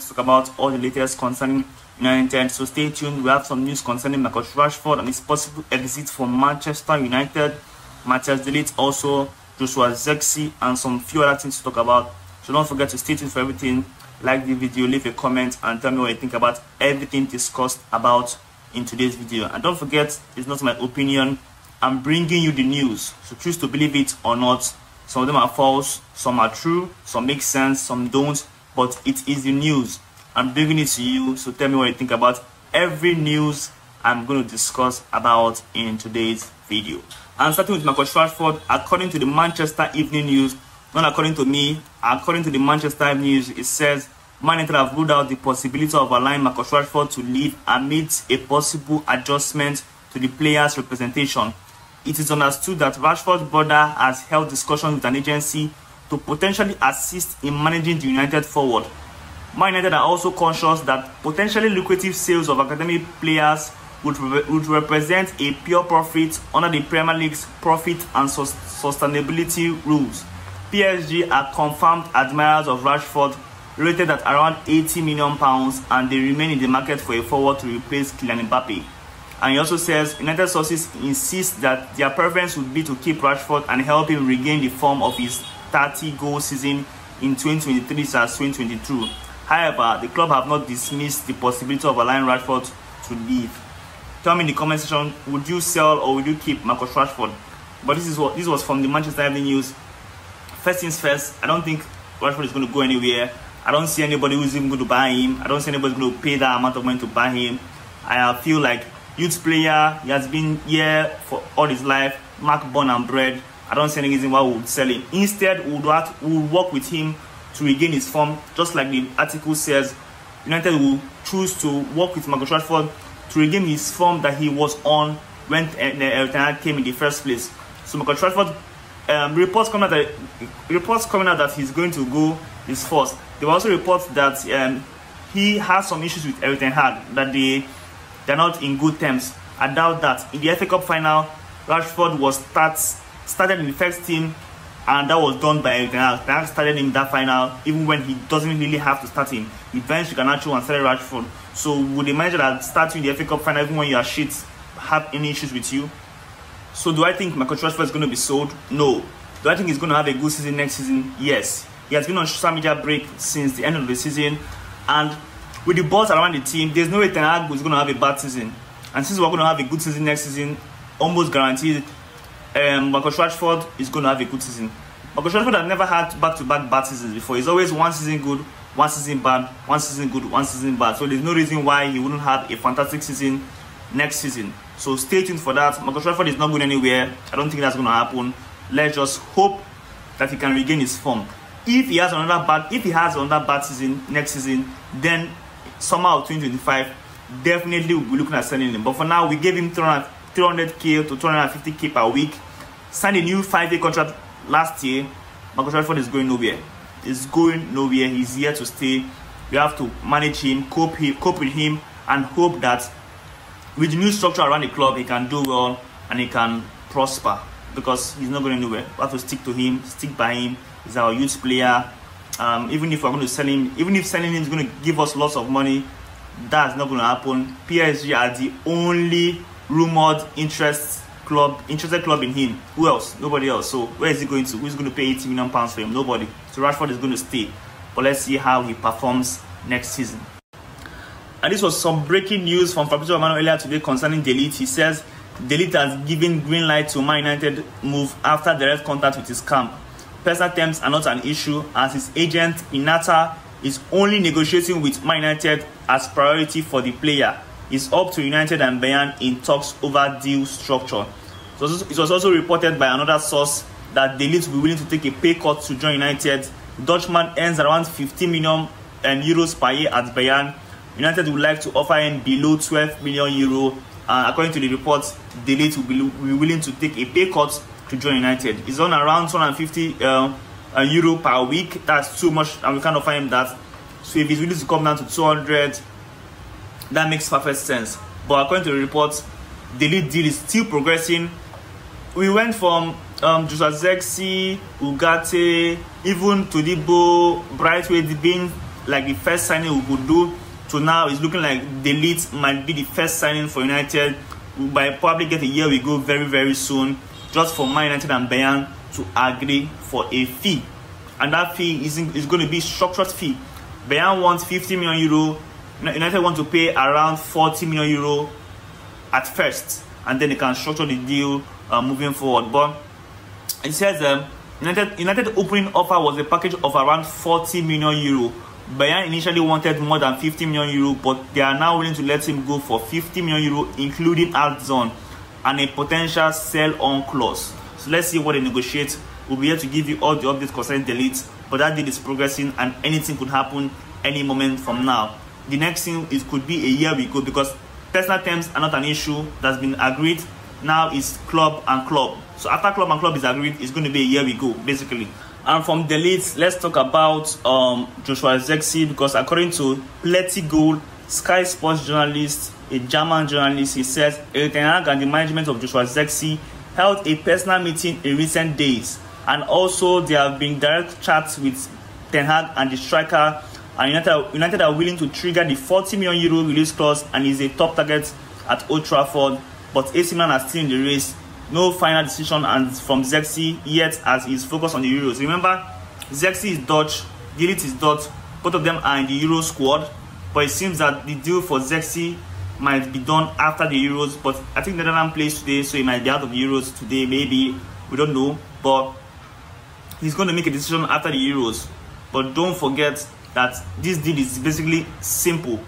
Let's talk about all the latest concerning uh, United. So stay tuned. We have some news concerning Marcus Rashford and his possible exit from Manchester United. Matthias de Ligt also, Joshua Zirkzee, and some few other things to talk about. So don't forget to stay tuned for everything. Like the video, leave a comment, and tell me what you think about everything discussed about in today's video. And don't forget, it's not my opinion. I'm bringing you the news. So choose to believe it or not. Some of them are false, some are true, some make sense, some don't, but it is the news. I'm bringing it to you, so tell me what you think about every news I'm going to discuss about in today's video. And starting with Marcus Rashford, according to the Manchester Evening News, not according to me, according to the Manchester News, it says Man United have ruled out the possibility of allowing Marcus Rashford to leave amidst a possible adjustment to the player's representation it is understood that Rashford's brother has held discussions with an agency to potentially assist in managing the United forward. Man United are also conscious that potentially lucrative sales of academy players would, would represent a pure profit under the Premier League's profit and sus sustainability rules. PSG are confirmed admirers of Rashford, rated at around 80 million pounds, and they remain in the market for a forward to replace Kylian Mbappe. And he also says United sources insist that their preference would be to keep Rashford and help him regain the form of his 30 goal season in 2023 as 2022. However, the club have not dismissed the possibility of allowing Rashford to leave. Tell me in the comment section, would you sell or would you keep Marcus Rashford? But this is what this was from the Manchester Evening News. First things first, I don't think Rashford is going to go anywhere. I don't see anybody who's even going to buy him. I don't see anybody going to pay that amount of money to buy him. I feel like youth player. He has been here for all his life. Mark born and bred. I don't see any reason why we would sell him. Instead, we would, we work with him to regain his form, just like the article says. United will choose to work with Marcus Rashford to regain his form that he was on when uh, came in the first place. So Marcus Rashford um, reports coming out that reports coming out that he's going to go his first. There were also reports that um, he has some issues with Erik Hag that they they're not in good terms. I doubt that. In the FA Cup final, Rashford was start, started in the first team, and that was done by Erik Ten started in that final, even when he doesn't really have to start him. He benched Garnacho and started Rashford. So would the manager that starts in the FA Cup final, even when you are shit, have any issues with you? So do I think Marcus Rashford is going to be sold? No. Do I think he's going to have a good season next season? Yes. He has been on social media break since the end of the season, and with the balls around the team, there's no way Ten Hag is going to have a bad season. And since we're going to have a good season next season, almost guaranteed, um, Marcus Rashford is going to have a good season. Marcus Rashford has never had back-to-back -back bad seasons before. He's always one season good, one season bad, one season good, one season bad. So there's no reason why he wouldn't have a fantastic season next season. So stay tuned for that. Marcus Rashford is not going anywhere. I don't think that's going to happen. Let's just hope that he can regain his form. If he has another bad, if he has another bad season next season, then summer of 2025, definitely we'll be looking at selling him. But for now, we gave him 300k to 250k per week. Signed a new five-year contract last year. Marcus Rashford is going nowhere. He's going nowhere. He's here to stay. We have to manage him, cope, him, cope with him, and hope that with the new structure around the club, he can do well and he can prosper because he's not going anywhere. We have to stick to him, stick by him. He's our youth player um, even if we're going to sell him, even if selling him is going to give us lots of money, that's not going to happen. PSG are the only rumored interest club, interested club in him. Who else? Nobody else. So where is he going to? Who's going to pay 80 million pounds for him? Nobody. So Rashford is going to stay. But let's see how he performs next season. And this was some breaking news from Fabrizio Romano earlier today concerning de Ligt. He says de Ligt has given green light to Man United move after direct contact with his camp. personal terms are not an issue as his agent Pimenta is only negotiating with Man United as priority for the player. It's up to United and Bayern in talks over deal structure. So it was also reported by another source that De Ligt will be willing to take a pay cut to join United. Dutchman earns around 15 million um, euros per year at Bayern. United would like to offer him below 12 million euro. Uh, according to the reports, De Ligt will be willing to take a pay cut to join United. He's on around 250 uh, uh, euro per week. That's too much, and we can't offer him that. So if he's willing to come down to 200, that makes perfect sense. But according to the reports, the lead deal is still progressing. We went from um, Joseph Zexi, Ugarte, even Todibo, Brightway being like the first signing we could do to now it's looking like De Ligt might be the first signing for United. We might probably get a year we go very very soon, just for Man United and Bayern to agree for a fee, and that fee is is going to be structured fee. Bayern wants 50 million euro. United want to pay around 40 million euro at first, and then they can structure the deal uh, moving forward. But it says um, United United opening offer was a package of around 40 million euro. Bayern initially wanted more than 50 million euro, but they are now willing to let him go for 50 million euro, including add-on and a potential sell-on clause. So let's see what they negotiate. We'll be here to give you all the updates concerning De Ligt, but that deal is progressing and anything could happen any moment from now. The next thing is could be a year we go because personal terms are not an issue that's been agreed. Now it's club and club. So after club and club is agreed, it's going to be a year we go, basically. And from De Ligt, let's talk about um, Joshua Zirkzee because according to Plenty Goal, Sky Sports journalist, a German journalist, he says Hag and the management of Joshua Zirkzee held a personal meeting in recent days, and also there have been direct chats with Ten Hag and the striker. And United, United are willing to trigger the 40 million euro release clause and is a top target at Old Trafford. But AC Milan are still in the race no final decision and from Zirkzee yet as he's focused on the Euros. Remember, Zirkzee is Dutch, De is Dutch, both of them are in the Euro squad, but it seems that the deal for Zirkzee might be done after the Euros, but I think Netherlands plays today, so he might be out of the Euros today, maybe, we don't know, but he's going to make a decision after the Euros. But don't forget that this deal is basically simple.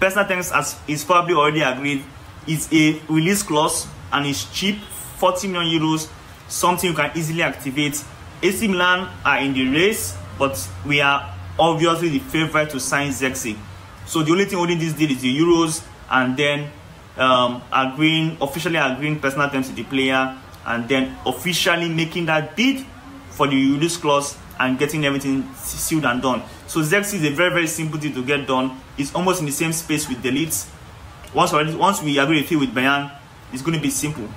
Personal terms as is probably already agreed is a release clause and it's cheap 40 million euros, something you can easily activate. AC Milan are in the race, but we are obviously the favorite to sign Zirkzee. So the only thing holding this deal is the euros, and then um, agreeing, officially agreeing personal terms with the player, and then officially making that bid for the release clause and getting everything sealed and done. So Zirkzee is a very very simple deal to get done. It's almost in the same space with De Ligt. Once once we agree with it with Bayern, it's going to be simple.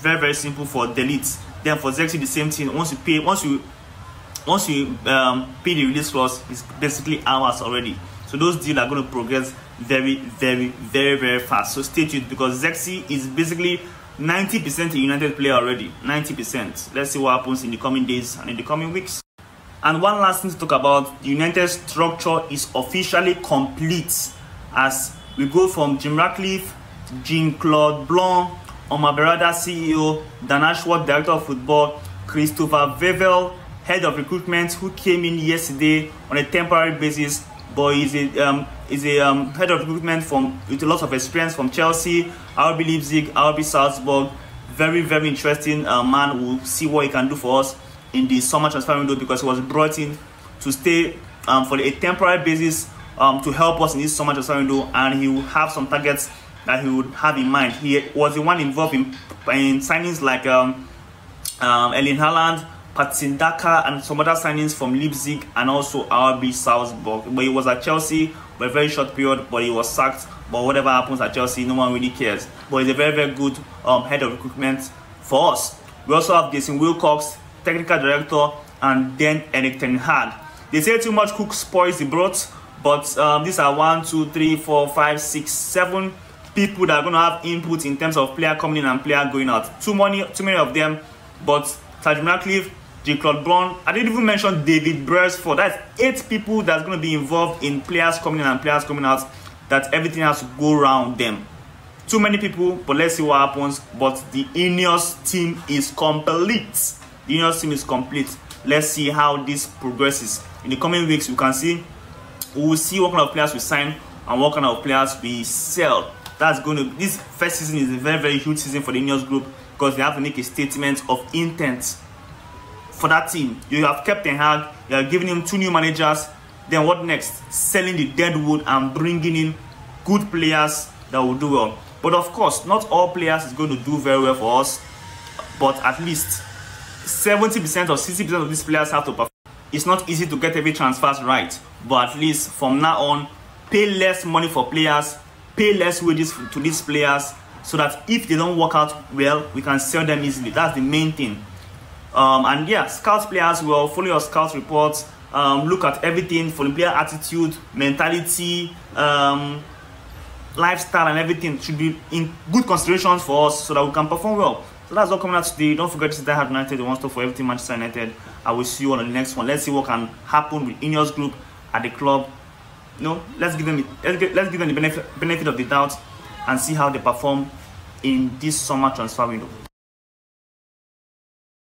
Very very simple for De Ligt then for Zirkzee the same thing. Once you pay once you once you um, pay the release clause it's basically hours already. So those deals are going to progress very very very very fast. So stay tuned because Zirkzee is basically 90% a United player already. 90% let's see what happens in the coming days and in the coming weeks and one last thing to talk about the United structure is officially complete as we go from Jim Ratcliffe Jean-Claude Blanc Omar Berrada, CEO, Dan Ashworth, Director of Football, Christopher Vivell, Head of Recruitment, who came in yesterday on a temporary basis, but is a, um, is a um, head of recruitment from with a lot of experience from Chelsea, RB Leipzig, RB Salzburg. Very, very interesting uh, man. We'll see what he can do for us in the summer transfer window because he was brought in to stay um, for a temporary basis um, to help us in this summer transfer window, and he will have some targets that he would have in mind. He was the one involved in, in signings like um, um, Erling Haaland, Patson Daka, and some other signings from Leipzig and also RB Salzburg. But he was at Chelsea for a very short period, but he was sacked. But whatever happens at Chelsea, no one really cares. But he's a very, very good um, head of recruitment for us. We also have Jason Wilcox, technical director, and then Erik Ten Hag. They say too much cook spoils the broth, but um, these are one, two, three, four, five, six, seven people that are going to have input in terms of player coming in and player going out. Too many, too many of them. But Serge Ratcliffe, Jean-Claude Brown, I didn't even mention David Brailsford. That's eight people that's going to be involved in players coming in and players coming out. That everything has to go around them. Too many people, but let's see what happens. But the Ineos team is complete. The Ineos team is complete. Let's see how this progresses. In the coming weeks, we can see, we will see what kind of players we sign and what kind of players we sell that's going to this first season is a very very huge season for the Ineos group because they have to make a statement of intent for that team. You have kept Ten Hag, you are giving him two new managers. Then what next? Selling the dead wood and bringing in good players that will do well. But of course, not all players is going to do very well for us. But at least 70% or 60% of these players have to perform. It's not easy to get every transfers right. But at least from now on, pay less money for players pay less wages to these players so that if they don't work out well, we can sell them easily. That's the main thing. Um, and yeah, scout players will follow your scout reports um, look at everything from the player attitude, mentality, um, lifestyle, and everything should be in good considerations for us so that we can perform well. That's all coming out today. Don't forget to Die Hard United, the one stop for everything Manchester United. I will see you on the next one. Let's see what can happen with Ineos Group at the club. no, let's give them let's, get, let's give them the benefit benefit of the doubt and see how they perform in this summer transfer window.